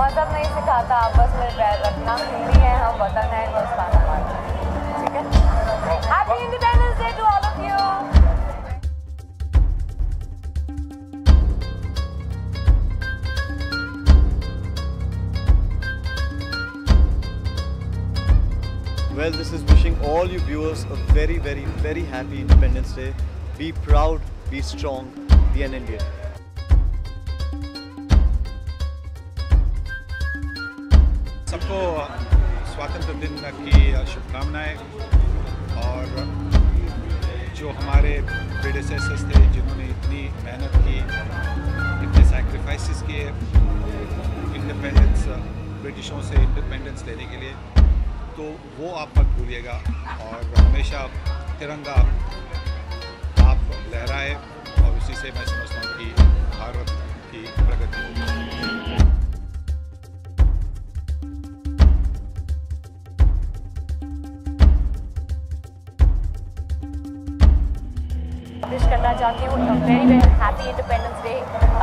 मज़हब नहीं सिखाता आपस में बैर रखना हिंदी है हम वतन है हिंदुस्तान हमारा ठीक है Well, this is wishing all you viewers a very, very, very happy Independence Day. Be proud, be strong, be an Indian. सबको स्वातंत्र दिन की शुभकामनाएँ। और जो हमारे प्रेडिसेसर्स थे, जिन्होंने इतनी मेहनत की, इतने सैक्रिफाइसेस किए इंडिपेंडेंस ब्रिटिशों से इंडिपेंडेंस लेने के लिए तो वो आप मत भूलिएगा। और हमेशा तिरंगा आप लहराए, और उसी से मैं समझता हूँ कि भारत की प्रगति होगी। विश करना चाहती हूँ very very happy independence day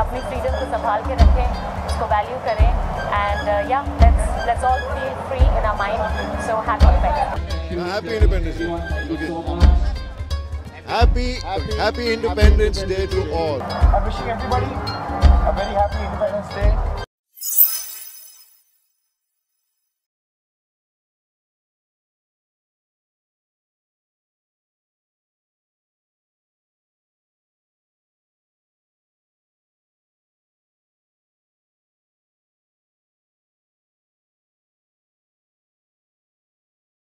अपनी फ्रीडम को संभाल के रखें उसको वैल्यू करें एंड या let's let's all feel free in our mind so happy independence. Happy, happy Independence Day to all. I'm wishing everybody a very happy Independence Day.